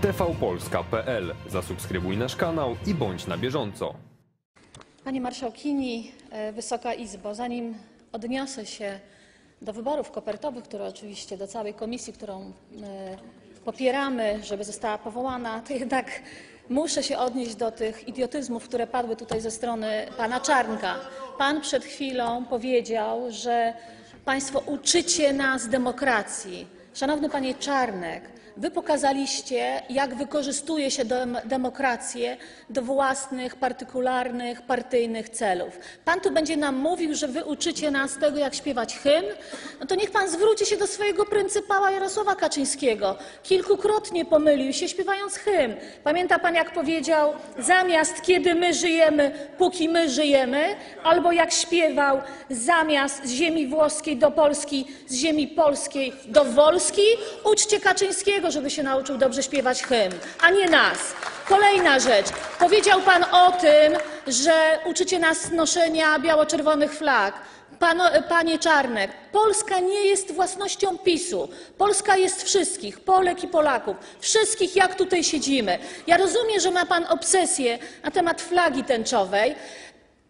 tvpolska.pl. Zasubskrybuj nasz kanał i bądź na bieżąco. Pani Marszałkini, e, Wysoka Izbo, zanim odniosę się do wyborów kopertowych, które oczywiście do całej komisji, którą e, popieramy, żeby została powołana, to jednak muszę się odnieść do tych idiotyzmów, które padły tutaj ze strony pana Czarnka. Pan przed chwilą powiedział, że państwo uczycie nas demokracji. Szanowny panie Czarnek, Wy pokazaliście, jak wykorzystuje się dem demokrację do własnych, partykularnych, partyjnych celów. Pan tu będzie nam mówił, że wy uczycie nas tego, jak śpiewać hymn? No to niech pan zwróci się do swojego pryncypała Jarosława Kaczyńskiego. Kilkukrotnie pomylił się, śpiewając hymn. Pamięta pan, jak powiedział, zamiast kiedy my żyjemy, póki my żyjemy, albo jak śpiewał, zamiast z ziemi włoskiej do Polski, z ziemi polskiej do Wolski? Uczcie Kaczyńskiego, żeby się nauczył dobrze śpiewać hymn, a nie nas. Kolejna rzecz. Powiedział pan o tym, że uczycie nas noszenia biało-czerwonych flag. Panie Czarnek, Polska nie jest własnością PiSu. Polska jest wszystkich, Polek i Polaków. Wszystkich, jak tutaj siedzimy. Ja rozumiem, że ma pan obsesję na temat flagi tęczowej.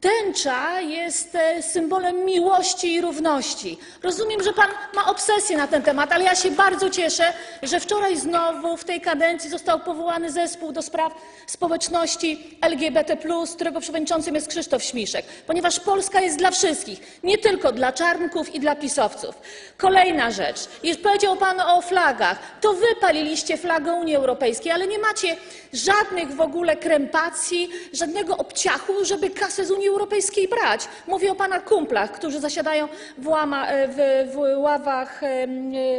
Tęcza jest e, symbolem miłości i równości. Rozumiem, że pan ma obsesję na ten temat, ale ja się bardzo cieszę, że wczoraj znowu w tej kadencji został powołany zespół do spraw społeczności LGBT, którego przewodniczącym jest Krzysztof Śmiszek, ponieważ Polska jest dla wszystkich, nie tylko dla czarnków i dla pisowców. Kolejna rzecz. Już powiedział pan o flagach. To wy paliliście flagę Unii Europejskiej, ale nie macie żadnych w ogóle krępacji, żadnego obciachu, żeby kasę z Unii Europejskiej brać. Mówię o pana kumplach, którzy zasiadają w, łama, e, w, w ławach e,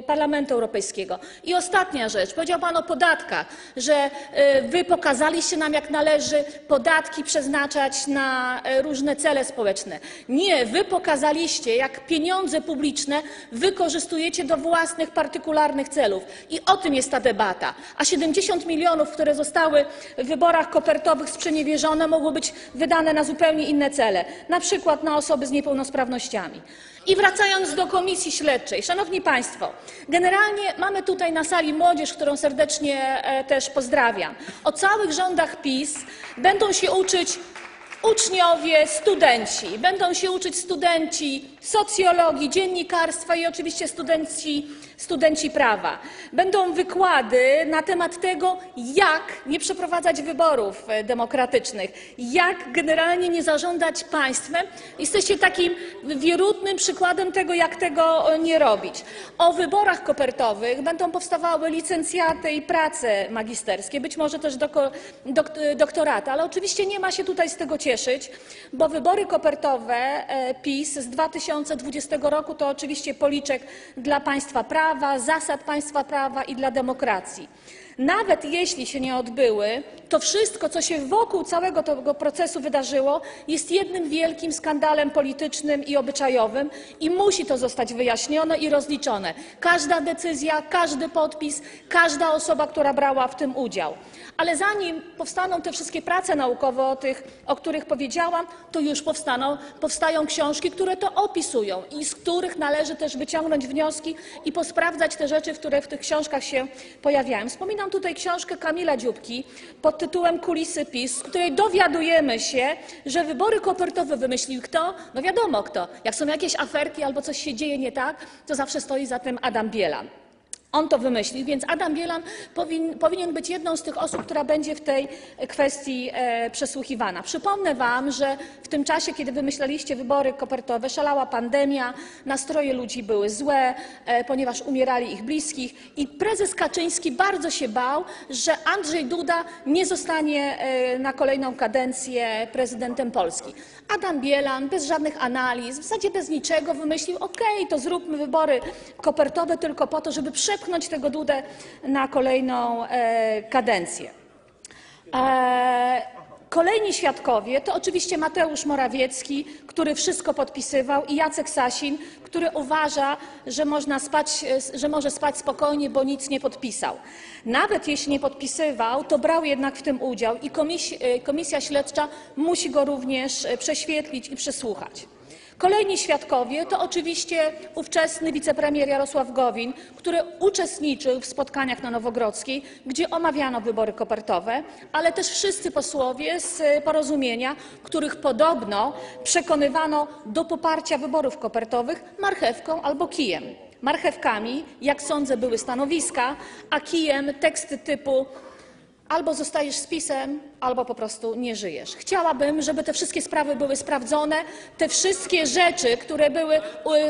Parlamentu Europejskiego. I ostatnia rzecz. Powiedział pan o podatkach, że e, wy pokazaliście nam, jak należy podatki przeznaczać na różne cele społeczne. Nie, wy pokazaliście, jak pieniądze publiczne wykorzystujecie do własnych, partykularnych celów. I o tym jest ta debata. A 70 milionów, które zostały w wyborach kopertowych sprzeniewierzone, mogło być wydane na zupełnie inne cele, na przykład na osoby z niepełnosprawnościami. I wracając do komisji śledczej, szanowni państwo, generalnie mamy tutaj na sali młodzież, którą serdecznie e, też pozdrawiam. O całych rządach PiS będą się uczyć uczniowie, studenci. Będą się uczyć studenci socjologii, dziennikarstwa i oczywiście studenci, studenci prawa. Będą wykłady na temat tego, jak nie przeprowadzać wyborów e, demokratycznych, jak generalnie nie zarządzać państwem. Jesteście takim wierutnym przykładem tego, jak tego e, nie robić. O wyborach kopertowych będą powstawały licencjaty i prace magisterskie, być może też doko, dok, doktoraty, ale oczywiście nie ma się tutaj z tego cieszyć, bo wybory kopertowe e, PiS z 2020 roku to oczywiście policzek dla państwa prawa, zasad państwa prawa i dla demokracji. Nawet jeśli się nie odbyły, to wszystko, co się wokół całego tego procesu wydarzyło, jest jednym wielkim skandalem politycznym i obyczajowym i musi to zostać wyjaśnione i rozliczone. Każda decyzja, każdy podpis, każda osoba, która brała w tym udział. Ale zanim powstaną te wszystkie prace naukowe, o tych, o których powiedziałam, to już powstaną, powstają książki, które to opisują i z których należy też wyciągnąć wnioski i posprawdzać te rzeczy, które w tych książkach się pojawiają. Wspominam tutaj książkę Kamila Dziubki pod tytułem Kulisy PiS, z której dowiadujemy się, że wybory kopertowe wymyślił kto? No wiadomo kto. Jak są jakieś aferki albo coś się dzieje nie tak, to zawsze stoi za tym Adam Bielan. On to wymyślił, więc Adam Bielan powin, powinien być jedną z tych osób, która będzie w tej kwestii e, przesłuchiwana. Przypomnę Wam, że w tym czasie, kiedy wymyślaliście wybory kopertowe, szalała pandemia, nastroje ludzi były złe, e, ponieważ umierali ich bliskich i prezes Kaczyński bardzo się bał, że Andrzej Duda nie zostanie e, na kolejną kadencję prezydentem Polski. Adam Bielan bez żadnych analiz, w zasadzie bez niczego wymyślił, okej, to zróbmy wybory kopertowe tylko po to, żeby przepchnąć tego Dudę na kolejną e, kadencję. E, Kolejni świadkowie to oczywiście Mateusz Morawiecki, który wszystko podpisywał, i Jacek Sasin, który uważa, że, można spać, e, że może spać spokojnie, bo nic nie podpisał. Nawet jeśli nie podpisywał, to brał jednak w tym udział i komis- e, komisja śledcza musi go również prześwietlić i przesłuchać. Kolejni świadkowie to oczywiście ówczesny wicepremier Jarosław Gowin, który uczestniczył w spotkaniach na Nowogrodzkiej, gdzie omawiano wybory kopertowe, ale też wszyscy posłowie z porozumienia, których podobno przekonywano do poparcia wyborów kopertowych marchewką albo kijem. Marchewkami, jak sądzę, były stanowiska, a kijem teksty typu albo zostajesz z PiSem, albo po prostu nie żyjesz. Chciałabym, żeby te wszystkie sprawy były sprawdzone, te wszystkie rzeczy, które były,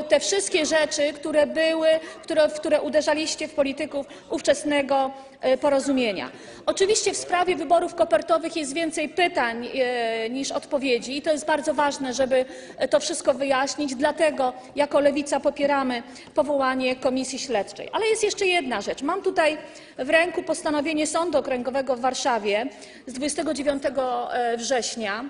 te wszystkie rzeczy, które były, które, w które uderzaliście w polityków ówczesnego e, porozumienia. Oczywiście w sprawie wyborów kopertowych jest więcej pytań e, niż odpowiedzi i to jest bardzo ważne, żeby to wszystko wyjaśnić. Dlatego jako Lewica popieramy powołanie komisji śledczej. Ale jest jeszcze jedna rzecz. Mam tutaj w ręku postanowienie Sądu Okręgowego w Warszawie z 29 e, września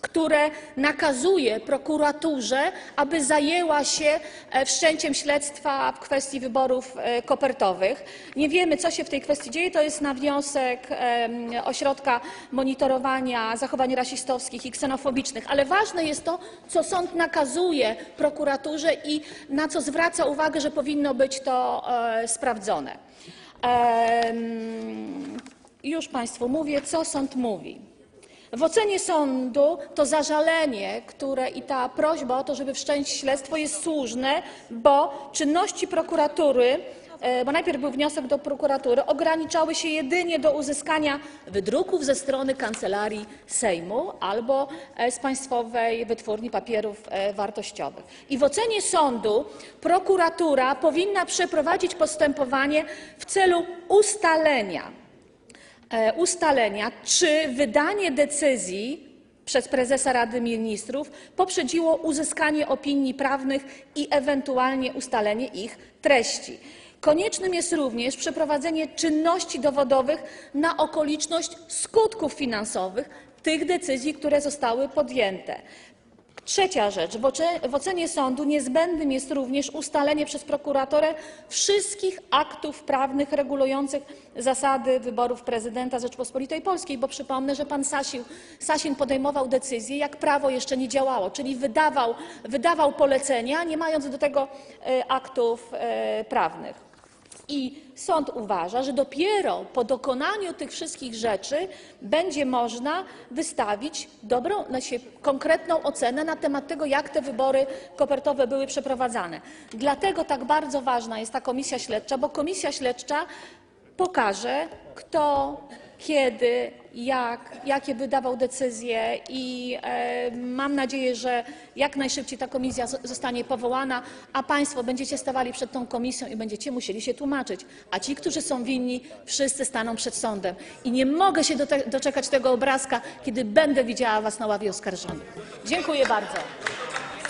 które nakazuje prokuraturze, aby zajęła się e, wszczęciem śledztwa w kwestii wyborów e, kopertowych. Nie wiemy, co się w tej kwestii dzieje. To jest na wniosek Ośrodka Monitorowania Zachowań Rasistowskich i Ksenofobicznych. Ale ważne jest to, co sąd nakazuje prokuraturze i na co zwraca uwagę, że powinno być to sprawdzone. Em, Już Państwu mówię, co sąd mówi. W ocenie sądu to zażalenie, które i ta prośba o to, żeby wszcząć śledztwo jest słuszne, bo czynności prokuratury, e, bo najpierw był wniosek do prokuratury, ograniczały się jedynie do uzyskania wydruków ze strony Kancelarii Sejmu albo e, z Państwowej Wytwórni Papierów e, Wartościowych. I w ocenie sądu prokuratura powinna przeprowadzić postępowanie w celu ustalenia ustalenia, czy wydanie decyzji przez prezesa Rady Ministrów poprzedziło uzyskanie opinii prawnych i ewentualnie ustalenie ich treści. Koniecznym jest również przeprowadzenie czynności dowodowych na okoliczność skutków finansowych tych decyzji, które zostały podjęte. Trzecia rzecz. W oce- W ocenie sądu niezbędnym jest również ustalenie przez prokuratorę wszystkich aktów prawnych regulujących zasady wyborów prezydenta Rzeczypospolitej Polskiej, bo przypomnę, że pan Sasił, Sasin podejmował decyzje, jak prawo jeszcze nie działało, czyli wydawał, wydawał polecenia, nie mając do tego e, aktów e, prawnych. I sąd uważa, że dopiero po dokonaniu tych wszystkich rzeczy będzie można wystawić dobrą, znaczy konkretną ocenę na temat tego, jak te wybory kopertowe były przeprowadzane. Dlatego tak bardzo ważna jest ta komisja śledcza, bo komisja śledcza pokaże, kto, kiedy, jak, jakie wydawał decyzje i e, mam nadzieję, że jak najszybciej ta komisja zostanie powołana, a Państwo będziecie stawali przed tą komisją i będziecie musieli się tłumaczyć, a ci, którzy są winni, wszyscy staną przed sądem. I nie mogę się doczekać tego obrazka, kiedy będę widziała Was na ławie oskarżonych. Dziękuję bardzo.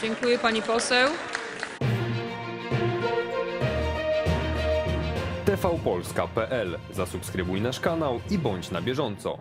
Dziękuję pani poseł. tvpolska.pl Zasubskrybuj nasz kanał i bądź na bieżąco.